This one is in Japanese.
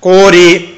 氷。